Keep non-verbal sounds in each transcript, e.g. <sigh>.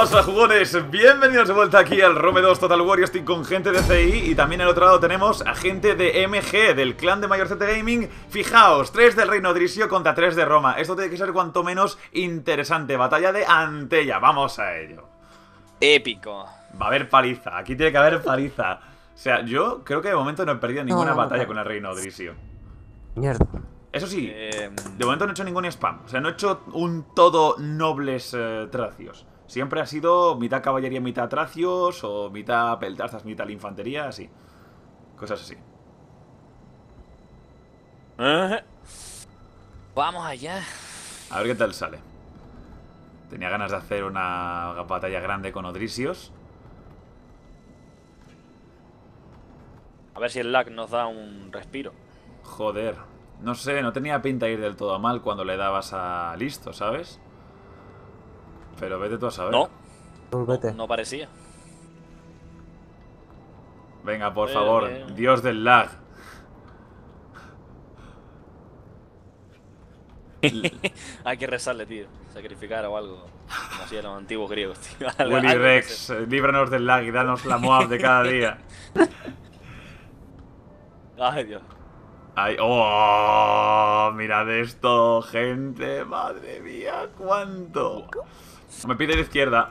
pasa, jugones? Bienvenidos de vuelta aquí al Rome 2 Total War. Yo estoy con gente de CI y también al otro lado tenemos a gente de MG, del clan de Mayor Gaming. Fijaos, 3 del Reino Drisio contra 3 de Roma. Esto tiene que ser cuanto menos interesante. Batalla de Antella, vamos a ello. Épico. Va a haber paliza, aquí tiene que haber paliza. O sea, yo creo que de momento no he perdido ninguna batalla con el Reino Drisio. Mierda. Eso sí, Eh, de momento no he hecho ningún spam. O sea, no he hecho un todo nobles eh, tracios. Siempre ha sido mitad caballería, mitad tracios, o mitad peltastas, mitad infantería, así. Cosas así. Vamos allá. A ver qué tal sale. Tenía ganas de hacer una batalla grande con Odrisios. A ver si el lag nos da un respiro. Joder. No sé, no tenía pinta de ir del todo mal cuando le dabas a listo, ¿sabes? Pero vete tú a saber. No, vete. no parecía. Venga, por Eh, favor, eh. dios del lag. <laughs> Hay que rezarle, tío. Sacrificar o algo. Como hacían los antiguos griegos, tío. <laughs> Willy Rex, eh, líbranos del lag y danos la Moab de cada día. <laughs> Ay, Dios. Ay, ¡Oh! Mirad esto, gente. Madre mía, cuánto. Me pide la izquierda.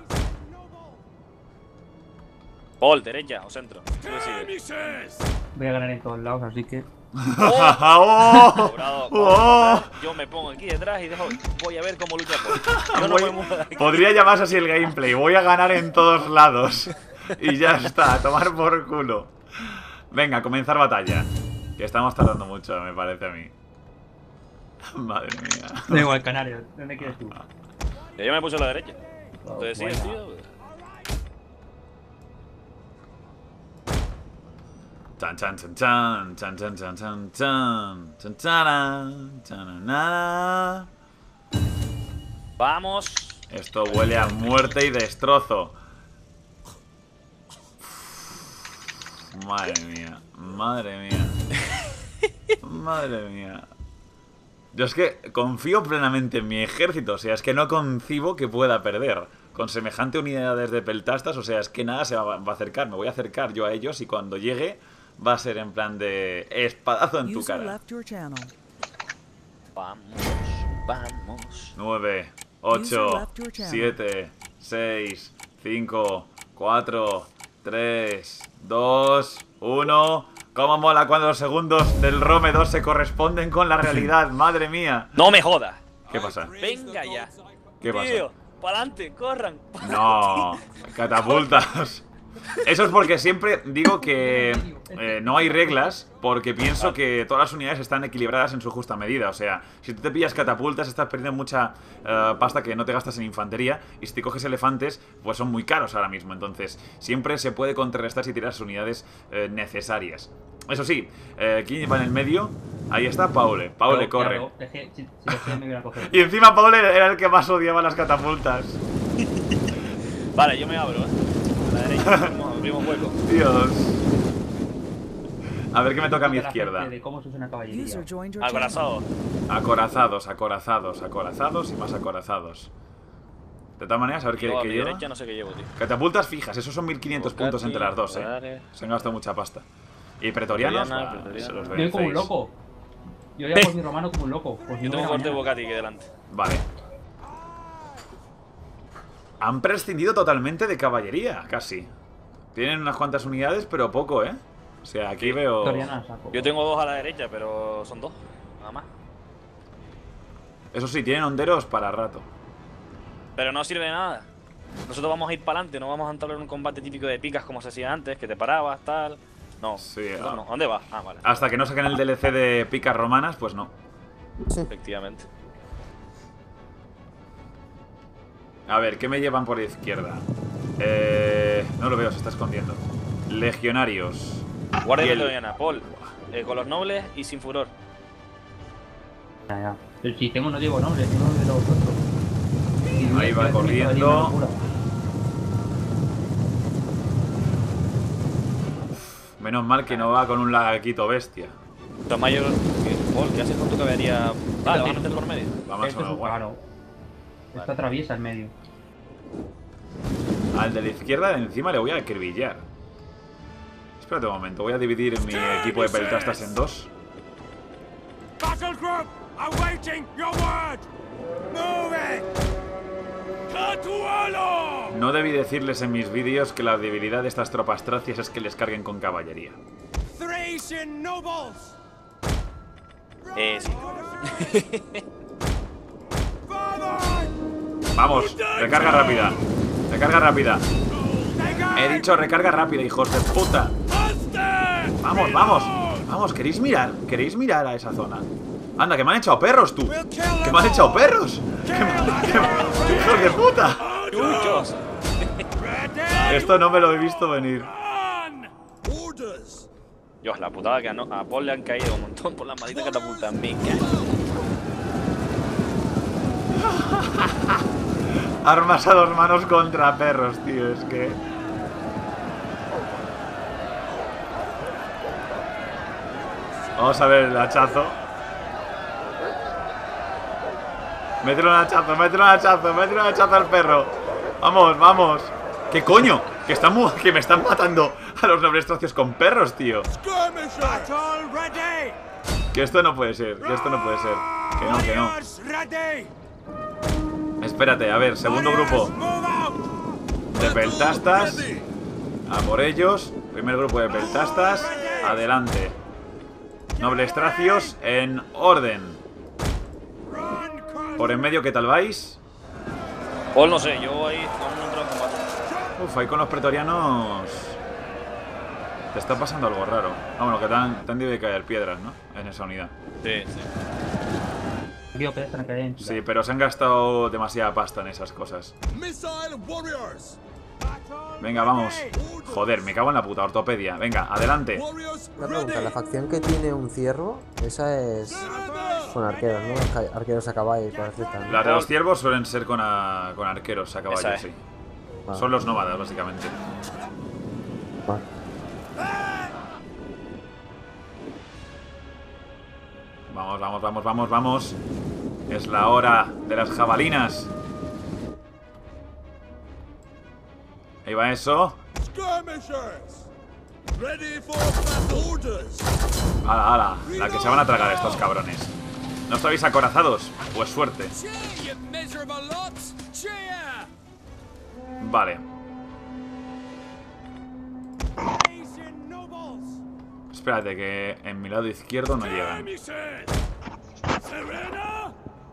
Paul, derecha o centro. Voy a ganar en todos lados, así que. <laughs> ¡Oh! ¡Oh! matar. Yo me pongo aquí detrás y dejo, voy a ver cómo lucha Paul. Yo no Voy- de. Podría llamarse así el gameplay. Voy a ganar en todos lados. Y ya está, a tomar por culo. Venga, comenzar batalla. Que estamos tardando mucho, me parece a mí. <laughs> Madre mía. Da igual, Canario. ¿Dónde quieres tú? <laughs> Ya Yo me puse a la derecha. Oh, ¿Tú decides, bueno. tío? Chan chan chan chan chan chan chan chan chan chan charan, chananana. Vamos. Esto huele a muerte y destrozo. Madre mía, madre mía. Madre mía. Yo es que confío plenamente en mi ejército, o sea, es que no concibo que pueda perder. Con semejante unidades de peltastas, o sea, es que nada se va, va a acercar. Me voy a acercar yo a ellos y cuando llegue va a ser en plan de espadazo en tu cara. Vamos. Vamos. 9, User 8, left your channel. 7, 6, 5, 4, 3, 2, 1. ¿Cómo mola cuando los segundos del Rome 2 se corresponden con la realidad? Madre mía. No me jodas. ¿Qué pasa? Venga ya. ¿Qué pasa? Tío, pa'lante, corran. No, <laughs> catapultas. Eso es porque siempre digo que eh, no hay reglas porque pienso que todas las unidades están equilibradas en su justa medida. O sea, si tú te pillas catapultas estás perdiendo mucha eh, pasta que no te gastas en infantería y si te coges elefantes pues son muy caros ahora mismo. Entonces siempre se puede contrarrestar si tiras unidades eh, necesarias. Eso sí, eh, ¿quién va en el medio? Ahí está Paule. Paule, Claro, corre. claro, dejé- si, si dejé, me iba a coger. Y encima Paule era el que más odiaba las catapultas. <laughs> Vale, yo me abro, eh. Abrimos, hueco. Dios. A ver qué me toca a mi izquierda. De cómo se una caballería. Acorazados, acorazados, acorazados y más acorazados. De todas maneras, a ver qué, qué lleva. no sé qué llevo, tío. Catapultas fijas, esos son 1500 puntos Bocati, entre las dos, eh. Se han gastado mucha pasta. Y pretorianos, Pretoriana, bah, pretoriana. se los Yo voy como un loco. Yo ya por mi romano como un loco. Pues Yo no tengo me corte de mañana. Bocati aquí delante. Vale. Han prescindido totalmente de caballería, casi. Tienen unas cuantas unidades, pero poco, ¿eh? O sea, aquí veo... Victoriana saco. Yo tengo dos a la derecha, pero son dos. Nada más. Eso sí, tienen honderos para rato. Pero no sirve de nada. Nosotros vamos a ir para adelante, no vamos a entrar en un combate típico de picas como se hacía antes, que te parabas, tal. No. Sí, ah. no. ¿A ¿Dónde vas? Ah, vale. Hasta que no saquen el DLC de picas romanas, pues no. Efectivamente. A ver, ¿qué me llevan por la izquierda? Eh, no lo veo, se está escondiendo. Legionarios. Guardia Y el- pretoriana, Paul. eh, con los nobles y sin furor. Ya, ya. Pero si tengo, no llevo nombre, tengo de los otros. Y Ahí va yo- yo- corriendo. yo-. Menos mal que no va con un lagarquito bestia. Mayor. ¿qué? Paul, ¿qué haces con tu caballería? Vale, vas a meter por medio. Va más o Esto es menos un guay. paro. Esto atraviesa el medio. Al de la izquierda de encima le voy a acribillar. Espérate un momento, voy a dividir mi equipo de peltastas en dos. Battle group, awaiting your word. Move it. Catualo. No debí decirles en mis vídeos que la debilidad de estas tropas tracias es que les carguen con caballería. Thracian nobles. Eh, <laughs> sí. Vamos, recarga rápida. Recarga rápida. He dicho recarga rápida, hijos de puta. Vamos, vamos. Vamos, ¿queréis mirar? ¿Queréis mirar a esa zona? Anda, que me han echado perros, tú. Que me han echado perros. Me- que me- ¡Hijos de puta! Esto no me lo he visto venir. Dios, la putada que a, no- a Paul le han caído un montón por la maldita catapulta. Me cago. Armas a dos manos contra perros, tío. Es que. Vamos a ver el hachazo. Mételo un hachazo, mételo un hachazo, mételo un hachazo al perro. Vamos, vamos. ¿Qué coño? Que, están que me están matando a los nobles trocios con perros, tío. Que esto no puede ser, que esto no puede ser. Que no, que no. Espérate, a ver, segundo grupo. De peltastas. A por ellos. Primer grupo de peltastas. Adelante. Nobles tracios en orden. Por en medio, ¿qué tal vais? Paul no sé, yo ahí aún no entro en combate. Uf, ahí con los pretorianos. Te está pasando algo raro. Ah, bueno, que te han, te han debido de caer piedras, ¿no? En esa unidad. Sí, sí. Sí, pero se han gastado demasiada pasta en esas cosas. Venga, vamos. Joder, me cago en la puta ortopedia. Venga, adelante. Una pregunta, la facción que tiene un ciervo, esa es con arqueros, ¿no? Arqueros a caballo y cosas. Las de los ciervos suelen ser con, a- con arqueros a caballo, Esa sí. Vale. Son los nómadas, básicamente. Vale. Vamos, vamos, vamos, vamos, vamos. Es la hora de las jabalinas. Ahí va eso. Ala, ala, la que se van a tragar estos cabrones. ¿No estáis acorazados? Pues suerte. Vale. Espérate, que en mi lado izquierdo no llegan.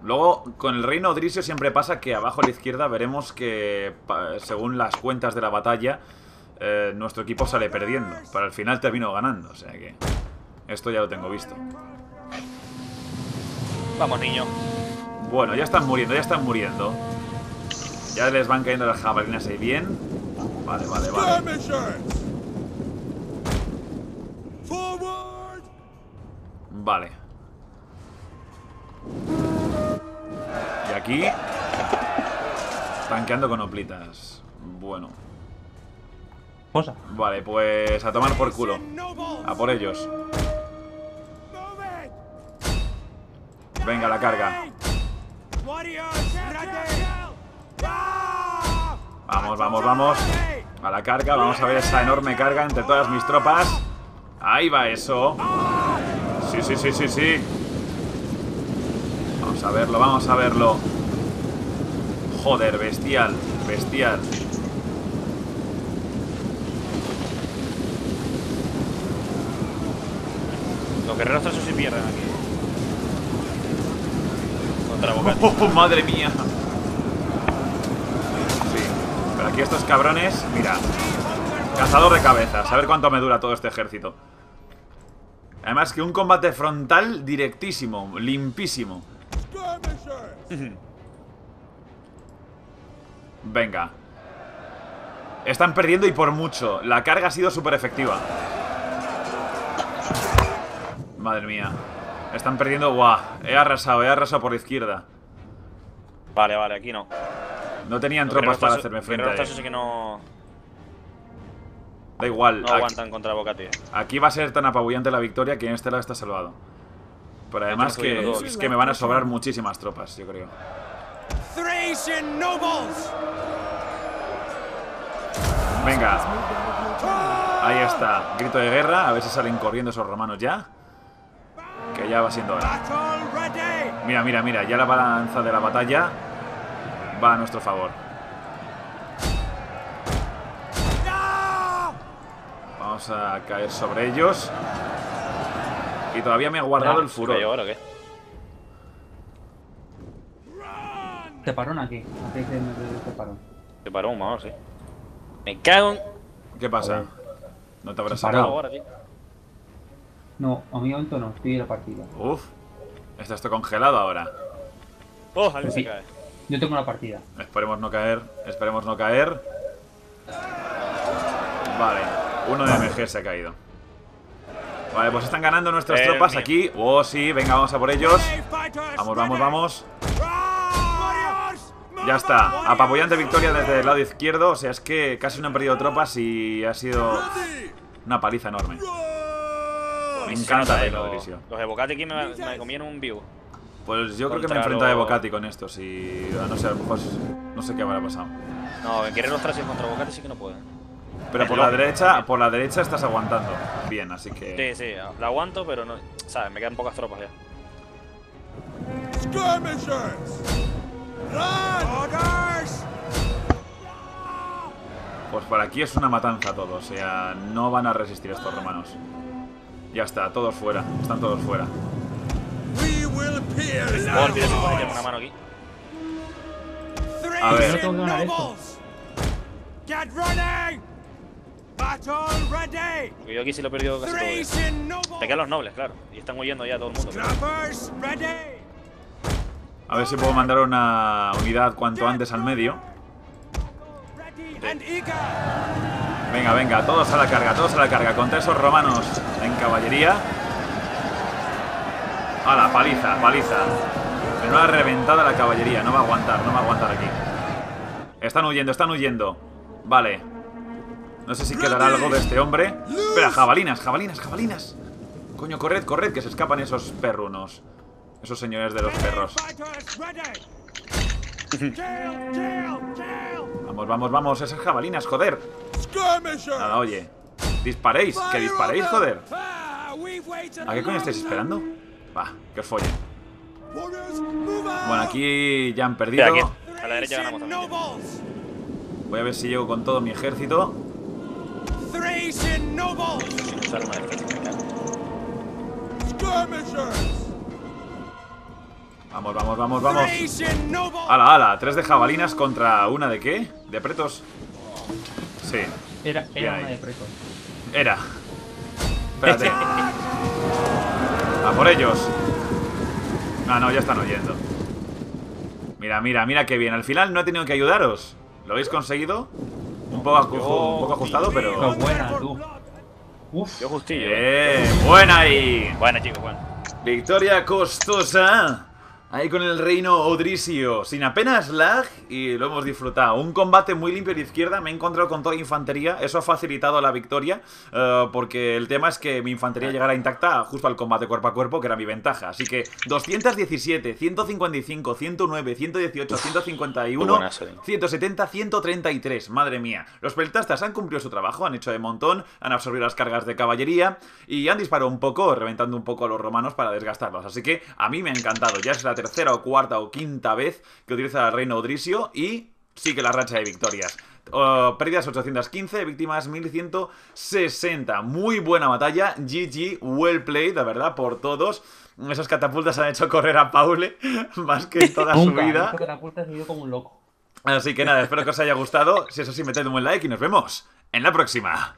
Luego, con el reino Odrisio siempre pasa que abajo a la izquierda veremos que, según las cuentas de la batalla, eh, nuestro equipo sale perdiendo. Pero al final termino ganando, o sea que... Esto ya lo tengo visto. Vamos, niño. Bueno, ya están muriendo, ya están muriendo. Ya les van cayendo las jabalinas ahí bien. Vale, vale, vale. Vale. Y aquí... Tanqueando con oplitas. Bueno. Cosa. Vale, pues a tomar por culo. A por ellos. Venga, la carga. Vamos, vamos, vamos. A la carga, vamos a ver esa enorme carga entre todas mis tropas. Ahí va eso. Sí, sí, sí, sí, sí. Vamos a verlo, vamos a verlo. Joder, bestial, bestial. Los guerreros trasos se pierden aquí. Contra Bocati. ¡Oh, <laughs> madre mía! Sí, pero aquí estos cabrones, mira. Cazador de cabezas, a ver cuánto me dura todo este ejército. Además que un combate frontal directísimo, limpísimo. <laughs> Venga. Están perdiendo y por mucho. La carga ha sido súper efectiva. Madre mía. Están perdiendo. Guau. He arrasado, he arrasado por la izquierda. Vale, vale, aquí no. No tenían tropas para hacerme frente sí que no, Da igual. no aquí, aguantan contra Bocati. aquí va a ser tan apabullante la victoria que en este lado está salvado. Pero además que es que me van a sobrar muchísimas tropas, yo creo. Thracian nobles. Venga. Ahí está. Grito de guerra. A ver si salen corriendo esos romanos ya. Que ya va siendo hora. Mira, mira, mira. Ya la balanza de la batalla va a nuestro favor. Vamos a caer sobre ellos. Y todavía me ha guardado el ¿Se furor. ahora qué? Te parón aquí. Aquí hay que meter el parón. Se paró un mano, sí. Me cago en. ¿Qué pasa? ¿No te habrás sacado? ahora, tío. No, a mi momento no, estoy en la partida. Uf. Está esto congelado ahora. Oh, alguien Sí. se cae. Yo tengo la partida. Esperemos no caer. Esperemos no caer. Vale. Uno de MG se ha caído. Vale, pues están ganando nuestras Eh, tropas mío. aquí. Oh, sí, venga, vamos a por ellos. Vamos, vamos, vamos. Ya está. Apabullante victoria desde el lado izquierdo. O sea, es que casi no han perdido tropas y ha sido una paliza enorme. Me encanta eh, el los, evocati aquí me, me comieron un vivo. Pues yo creo que me Contra enfrento a Evocati con estos y a no sé, a lo mejor no sé qué habrá pasado. No, en guerreros trasios contra evocati sí que no pueden. Pero por la derecha, por la derecha estás aguantando bien, así que Sí, sí, la aguanto, pero no. ¿Sabes? Me quedan pocas tropas ya. Pues por aquí es una matanza todo, o sea, no van a resistir estos romanos. Ya está, todos fuera, están todos fuera. Una mano aquí. A ver. Porque yo aquí sí lo he perdido casi todo. Te quedan los nobles, claro. Y están huyendo ya todo el mundo. pero- Scrappers ready. A ver si puedo mandar una unidad cuanto antes al medio. Venga, venga, todos a la carga, todos a la carga, contra esos romanos en caballería. A la paliza, paliza. Menuda reventada la caballería, no va a aguantar, no va a aguantar aquí. Están huyendo, están huyendo. Vale. No sé si quedará algo de este hombre. Espera, jabalinas, jabalinas, jabalinas. Coño, corred, corred, que se escapan esos perrunos. Esos señores de los perros. <laughs> Vamos, vamos, vamos, esas jabalinas, joder. Nada, oye. Disparéis, que disparéis, joder. ¿A qué coño estáis esperando? Va, que os follen. Bueno, aquí ya han perdido. aquí. A la derecha ganamos también. Voy a ver si llego con todo mi ejército. Thracian nobles. Vamos, vamos, vamos, vamos. Ala, ala, tres de jabalinas contra una de qué? ¿De pretos? Sí, Era, era una de pretos. era. Espérate. A por ellos. Ah, no, ya están oyendo. Mira, mira, mira qué bien. Al final no he tenido que ayudaros. ¿Lo habéis conseguido? Un poco, aju- un poco ajustado, Qué pero... buena, tú. Uf, Yo justillo. eh. Bien, buena ahí. Bueno, chicos, bueno. Victoria costosa. Ahí con el reino Odrisio, sin apenas lag y lo hemos disfrutado. Un combate muy limpio de izquierda, me he encontrado con toda infantería, eso ha facilitado la victoria, eh, porque el tema es que mi infantería llegara intacta justo al combate cuerpo a cuerpo, que era mi ventaja. Así que 217, 155, 109, 118, 151, buenazo, eh. 170, 133, madre mía. Los peltastas han cumplido su trabajo, han hecho de montón, han absorbido las cargas de caballería y han disparado un poco, reventando un poco a los romanos para desgastarlos. Así que a mí me ha encantado, ya es la tercera o cuarta o quinta vez que utiliza el reino Odrisio y sigue la racha de victorias. Uh, pérdidas 815, víctimas 1160. Muy buena batalla. GG, well played, la verdad, por todos. Esas catapultas han hecho correr a Paule <laughs> más que en toda su vida. Nunca catapultas he ido como un loco. Así que nada, espero que os haya gustado. Si es así, meted un buen like y nos vemos en la próxima.